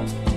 Bye.